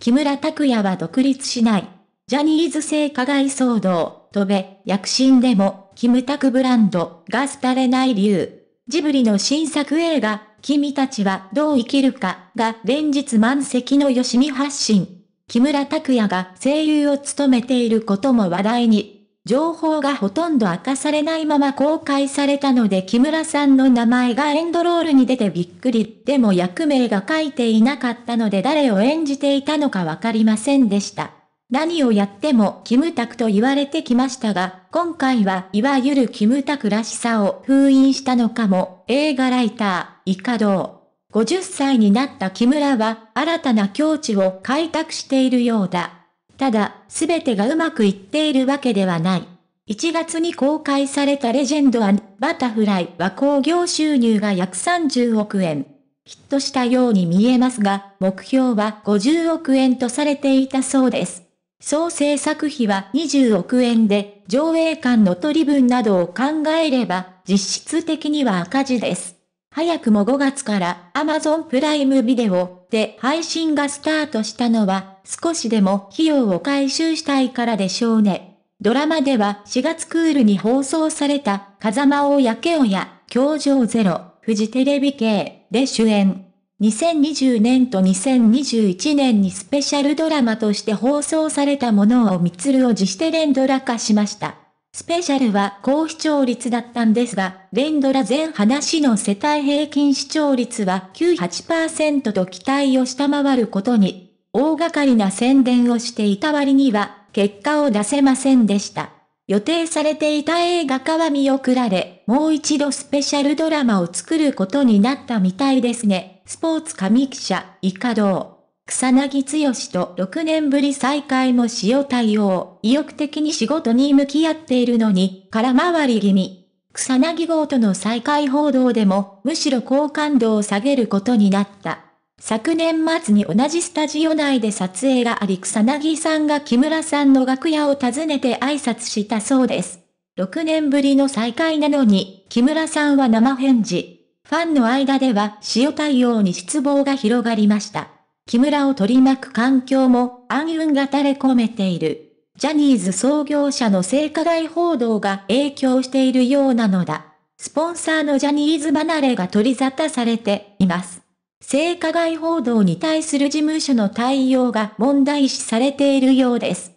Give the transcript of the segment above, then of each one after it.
木村拓哉は独立しない。ジャニーズ性加害騒動、飛べ、躍進でも、キムタクブランドが廃れない理由。ジブリの新作映画、君たちはどう生きるかが連日満席の吉見発信。木村拓哉が声優を務めていることも話題に。情報がほとんど明かされないまま公開されたので木村さんの名前がエンドロールに出てびっくり。でも役名が書いていなかったので誰を演じていたのかわかりませんでした。何をやってもキムタクと言われてきましたが、今回はいわゆるキムタクらしさを封印したのかも、映画ライター、イカドー。50歳になった木村は新たな境地を開拓しているようだ。ただ、すべてがうまくいっているわけではない。1月に公開されたレジェンドバタフライは興行収入が約30億円。ヒットしたように見えますが、目標は50億円とされていたそうです。総制作費は20億円で、上映館の取り分などを考えれば、実質的には赤字です。早くも5月から Amazon プライムビデオで配信がスタートしたのは少しでも費用を回収したいからでしょうね。ドラマでは4月クールに放送された風間をやけおや、教場ゼロ、フジテレビ系で主演。2020年と2021年にスペシャルドラマとして放送されたものをミツルを自して連ドラ化しました。スペシャルは高視聴率だったんですが、連ドラ全話の世帯平均視聴率は98%と期待を下回ることに、大掛かりな宣伝をしていた割には、結果を出せませんでした。予定されていた映画化は見送られ、もう一度スペシャルドラマを作ることになったみたいですね。スポーツ神記者、イカドー。草薙剛と6年ぶり再会も塩対応、意欲的に仕事に向き合っているのに、空回り気味。草薙号との再会報道でも、むしろ好感度を下げることになった。昨年末に同じスタジオ内で撮影があり草薙さんが木村さんの楽屋を訪ねて挨拶したそうです。6年ぶりの再会なのに、木村さんは生返事。ファンの間では塩対応に失望が広がりました。木村を取り巻く環境も暗雲が垂れ込めている。ジャニーズ創業者の性加害報道が影響しているようなのだ。スポンサーのジャニーズ離れが取り沙汰されています。性加害報道に対する事務所の対応が問題視されているようです。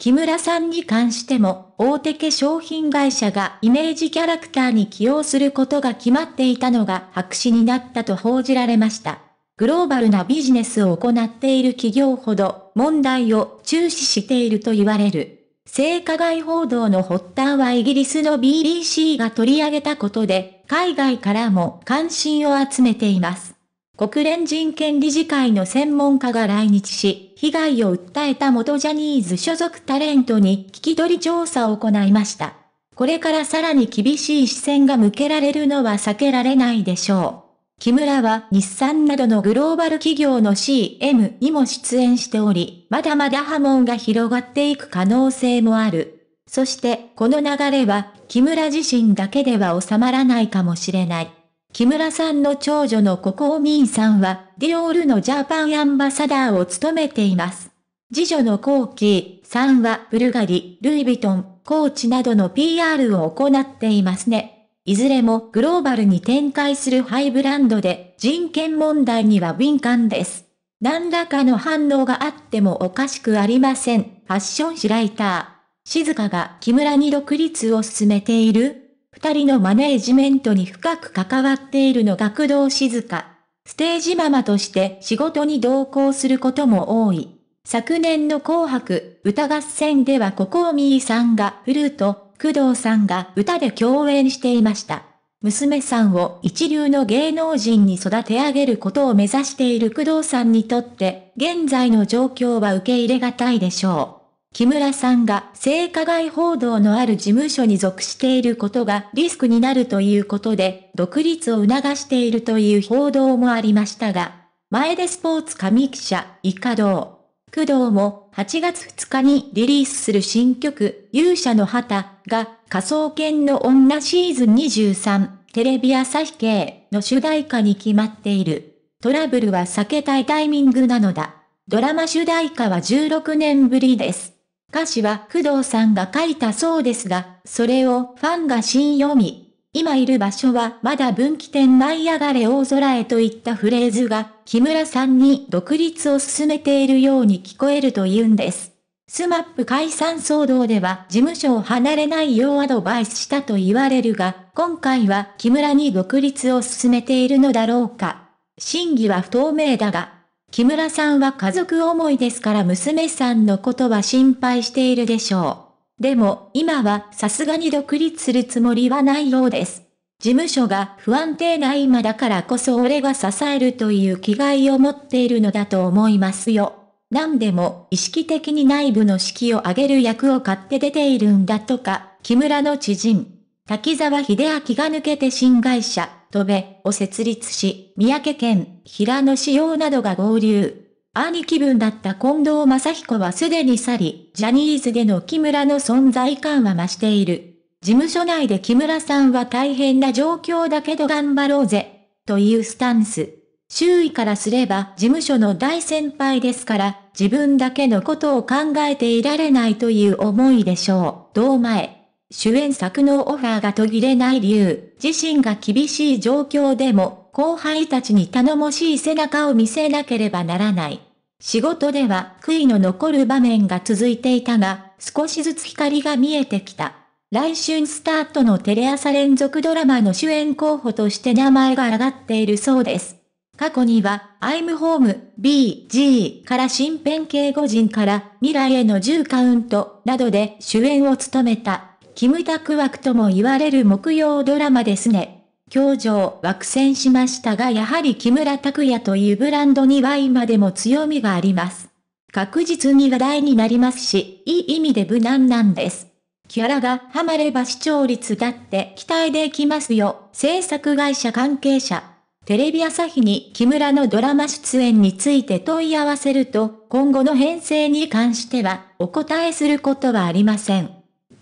木村さんに関しても、大手化粧品会社がイメージキャラクターに起用することが決まっていたのが白紙になったと報じられました。グローバルなビジネスを行っている企業ほど問題を注視していると言われる。性加害報道の発端はイギリスの BBC が取り上げたことで、海外からも関心を集めています。国連人権理事会の専門家が来日し、被害を訴えた元ジャニーズ所属タレントに聞き取り調査を行いました。これからさらに厳しい視線が向けられるのは避けられないでしょう。木村は日産などのグローバル企業の CM にも出演しており、まだまだ波紋が広がっていく可能性もある。そしてこの流れは木村自身だけでは収まらないかもしれない。木村さんの長女のココーミンさんはディオールのジャパンアンバサダーを務めています。次女のコーキーさんはブルガリ、ルイ・ヴィトン、コーチなどの PR を行っていますね。いずれもグローバルに展開するハイブランドで人権問題には敏感です。何らかの反応があってもおかしくありません。ファッション誌ライター。静香が木村に独立を進めている二人のマネージメントに深く関わっているの学童静香。ステージママとして仕事に同行することも多い。昨年の紅白歌合戦ではココーミーさんがフルート、工藤さんが歌で共演していました。娘さんを一流の芸能人に育て上げることを目指している工藤さんにとって、現在の状況は受け入れがたいでしょう。木村さんが性加害報道のある事務所に属していることがリスクになるということで、独立を促しているという報道もありましたが、前でスポーツ神記者、イカドー。工藤も8月2日にリリースする新曲、勇者の旗が仮想研の女シーズン23テレビ朝日系の主題歌に決まっている。トラブルは避けたいタイミングなのだ。ドラマ主題歌は16年ぶりです。歌詞は工藤さんが書いたそうですが、それをファンが新読み。今いる場所はまだ分岐点舞い上がれ大空へといったフレーズが、木村さんに独立を進めているように聞こえると言うんです。スマップ解散騒動では事務所を離れないようアドバイスしたと言われるが、今回は木村に独立を進めているのだろうか。真偽は不透明だが、木村さんは家族思いですから娘さんのことは心配しているでしょう。でも、今はさすがに独立するつもりはないようです。事務所が不安定な今だからこそ俺が支えるという気概を持っているのだと思いますよ。何でも意識的に内部の士気を上げる役を買って出ているんだとか、木村の知人、滝沢秀明が抜けて新会社、戸部を設立し、三宅県、平野志陽などが合流。兄貴分だった近藤正彦はすでに去り、ジャニーズでの木村の存在感は増している。事務所内で木村さんは大変な状況だけど頑張ろうぜ、というスタンス。周囲からすれば事務所の大先輩ですから、自分だけのことを考えていられないという思いでしょう。同前。主演作のオファーが途切れない理由、自身が厳しい状況でも、後輩たちに頼もしい背中を見せなければならない。仕事では悔いの残る場面が続いていたが、少しずつ光が見えてきた。来春スタートのテレ朝連続ドラマの主演候補として名前が挙がっているそうです。過去には、I'm Home, B, G から新編系5人から未来への10カウントなどで主演を務めたキムタク枠とも言われる木曜ドラマですね。教場は苦戦しましたがやはり木村拓哉というブランドには今でも強みがあります。確実に話題になりますし、いい意味で無難なんです。キャラがハマれば視聴率だって期待できますよ。制作会社関係者。テレビ朝日に木村のドラマ出演について問い合わせると、今後の編成に関してはお答えすることはありません。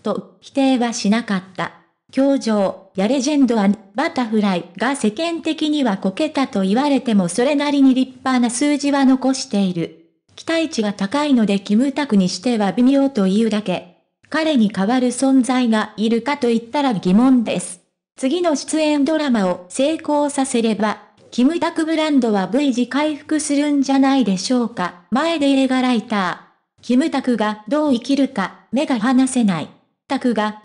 と否定はしなかった。教場やレジェンドバタフライが世間的にはこけたと言われてもそれなりに立派な数字は残している。期待値が高いのでキムタクにしては微妙というだけ。彼に代わる存在がいるかと言ったら疑問です。次の出演ドラマを成功させれば、キムタクブランドは V 字回復するんじゃないでしょうか。前で映画ライター。キムタクがどう生きるか、目が離せない。タクが